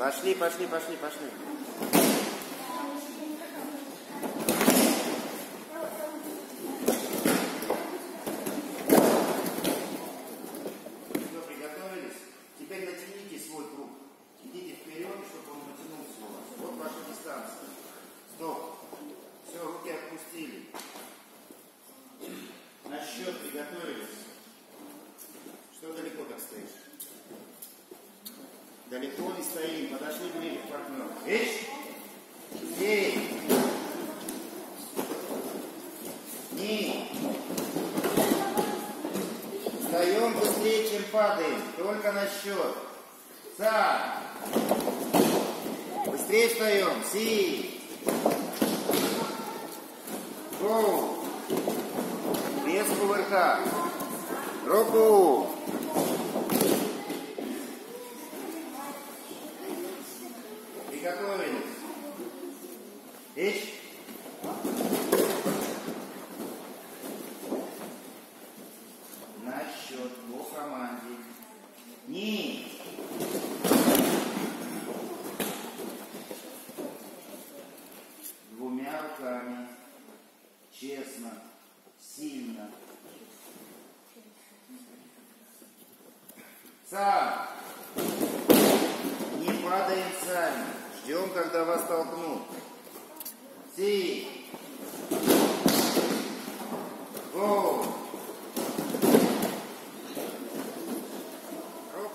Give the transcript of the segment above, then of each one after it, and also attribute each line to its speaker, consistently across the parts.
Speaker 1: Пошли, пошли, пошли, пошли. Все, приготовились? Теперь натяните свой круг. Идите вперед, чтобы он натянулся у вас. Вот ваша дистанция. Стоп. Все, руки отпустили. На счет приготовились. Что далеко так стоишь? Далеко не стоим. Подошли ближе к партнеру. Эй! Здесь. Ни. Встаем быстрее, чем падаем. Только на счет. За. Быстрее встаем. Си. Гоу. Без кувырка. Руку. Приготовились. Ищ. На счет по команде. Ни. Двумя руками. Честно. Сильно. Сам. Не падаем сами. Ждем, когда вас толкнут. Си. Гоу.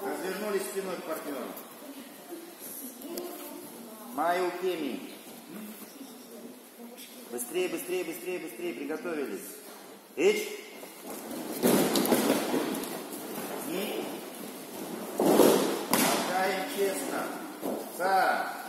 Speaker 1: Развернулись спиной к партнеру. Майю Кеми. Быстрее, быстрее, быстрее, быстрее. Приготовились. Ич. Ни. Толкаем честно. За.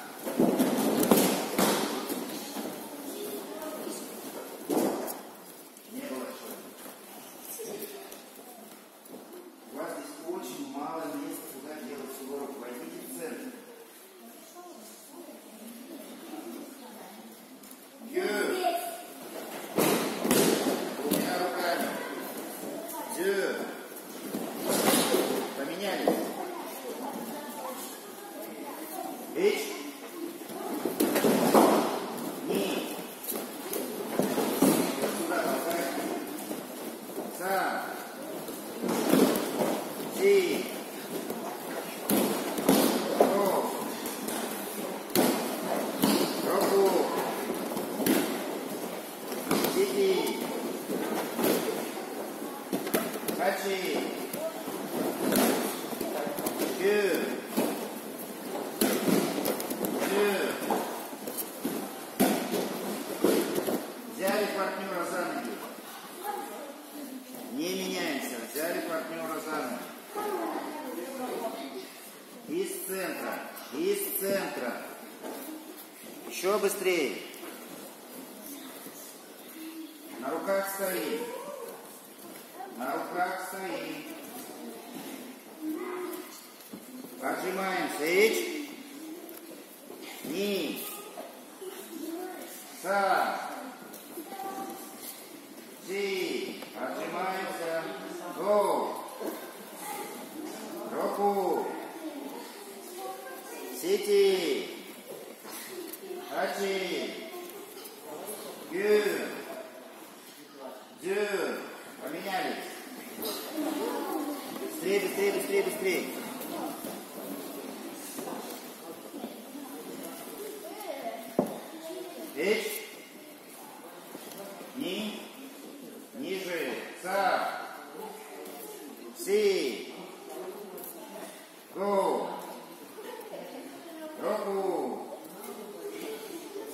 Speaker 1: Быстрее. На руках стоим. На руках стоим. Поджимаемся. Ич. Ни. Са. Си. Отжимаемся. Го. Руку. Сити. Хачи. Гю. Дю. Поменялись. Быстрее, быстрее, быстрее, быстрее.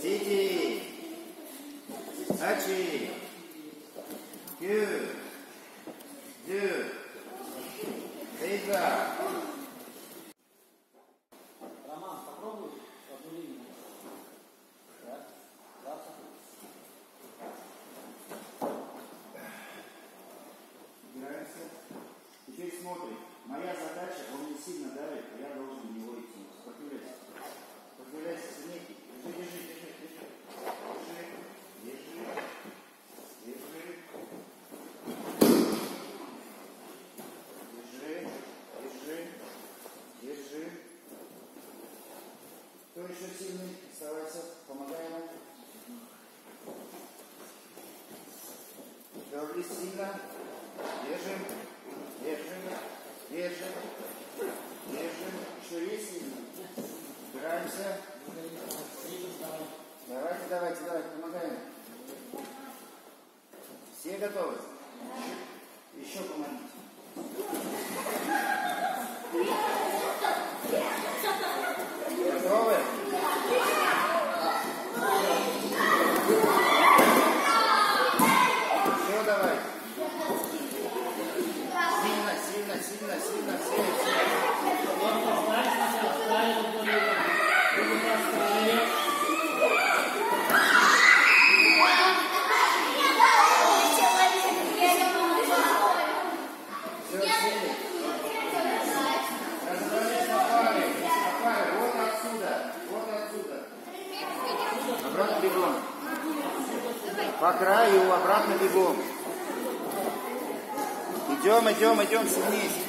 Speaker 1: Titi, Hachi. Сильно. Держим. Держим. Держим. Держим. Еще есть сильно? Убираемся. Давайте, давайте, давайте, помогаем. Все готовы? Еще помогите. Готовы? Все, давай. Сильно, сильно, сильно, сильно, все, все. Все, сильно. Разобрались на пары, на пары. Вот отсюда, вот отсюда. Обратно бегом. По краю, обратно бегом. Идем, идем, идем, сильнее.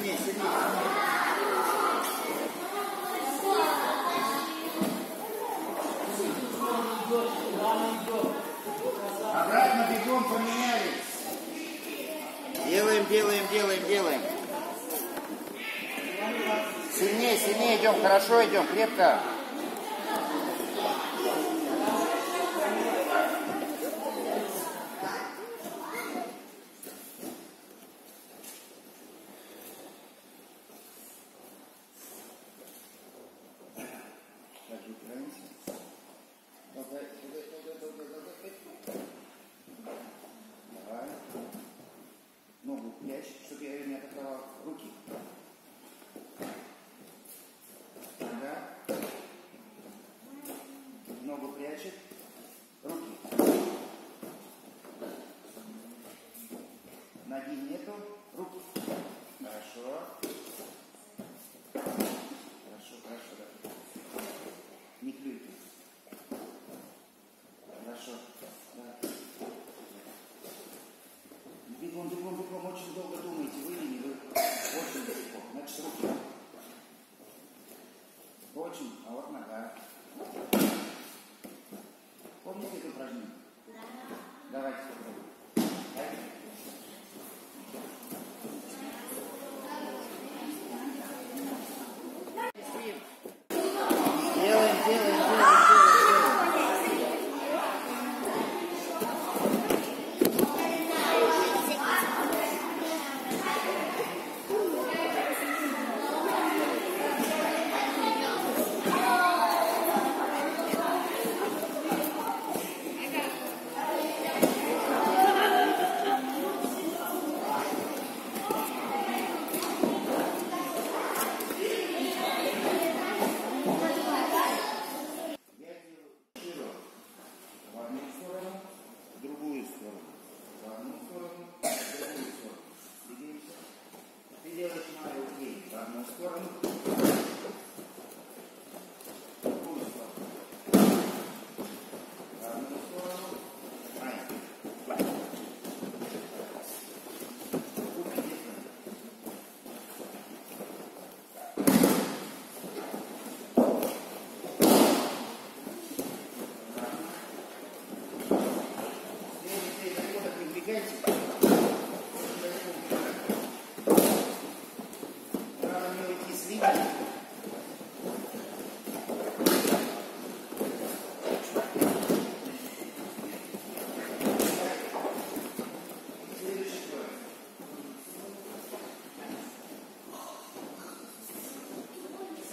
Speaker 1: Бегом поменялись. Делаем, делаем, делаем, делаем. Сильнее, сильнее идем, хорошо идем, крепко. Так, упираемся. Ноги нету. Руки. Хорошо. Хорошо, хорошо. да. Не клюйте. Хорошо. Да. Бегом, бегом, бегом. Очень долго думаете. Вы или не вы? Очень далеко. Значит, руки. Очень. А вот нога.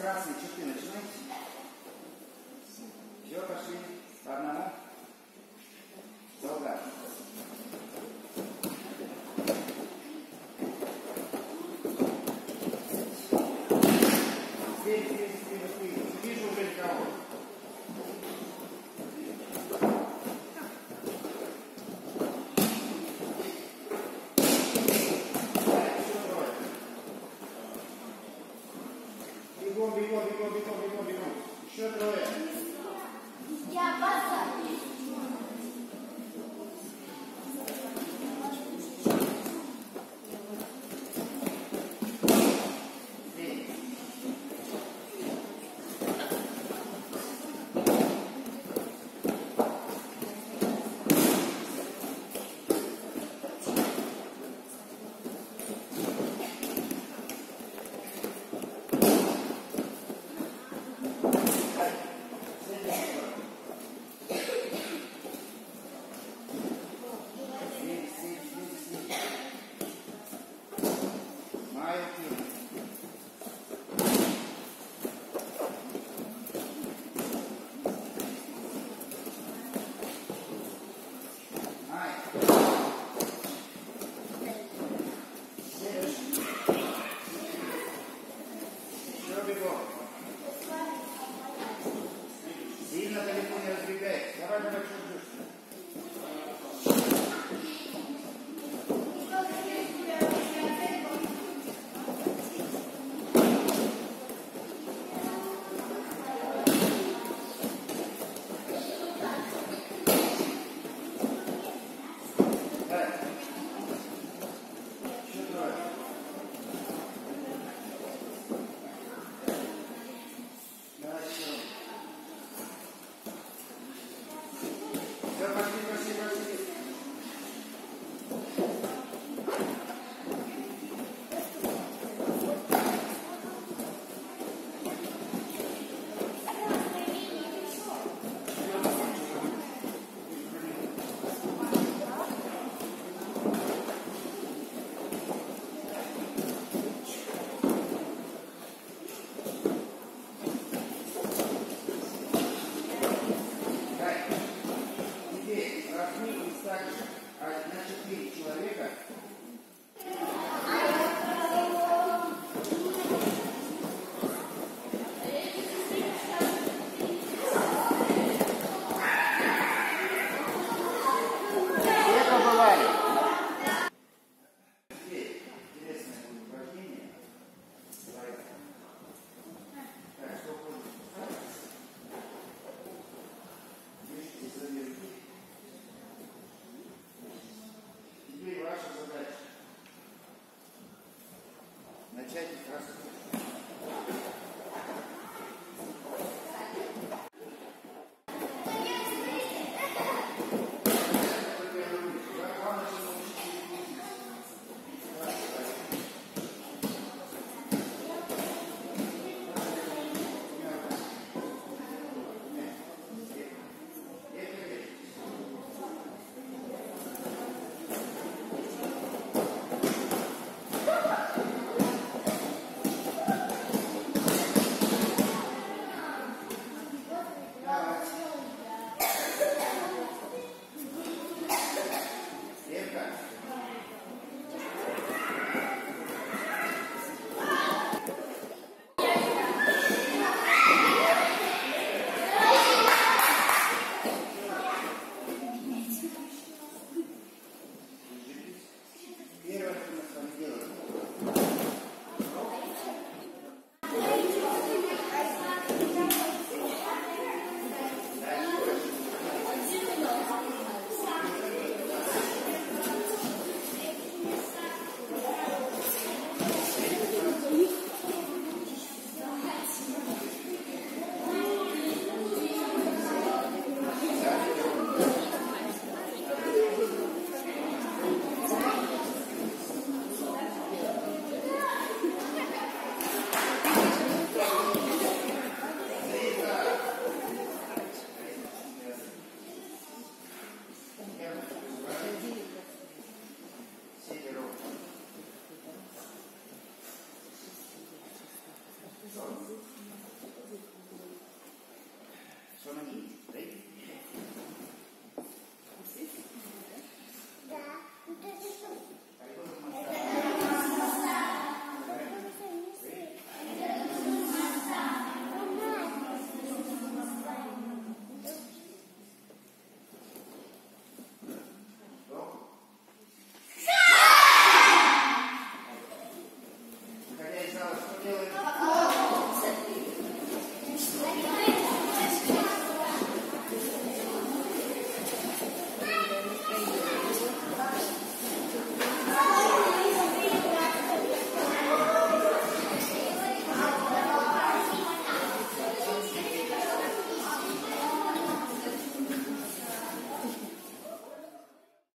Speaker 1: tracing 15 and Бегом, бегом, бегом, бегом, бегом, бегом. Еще трое. Я опасна.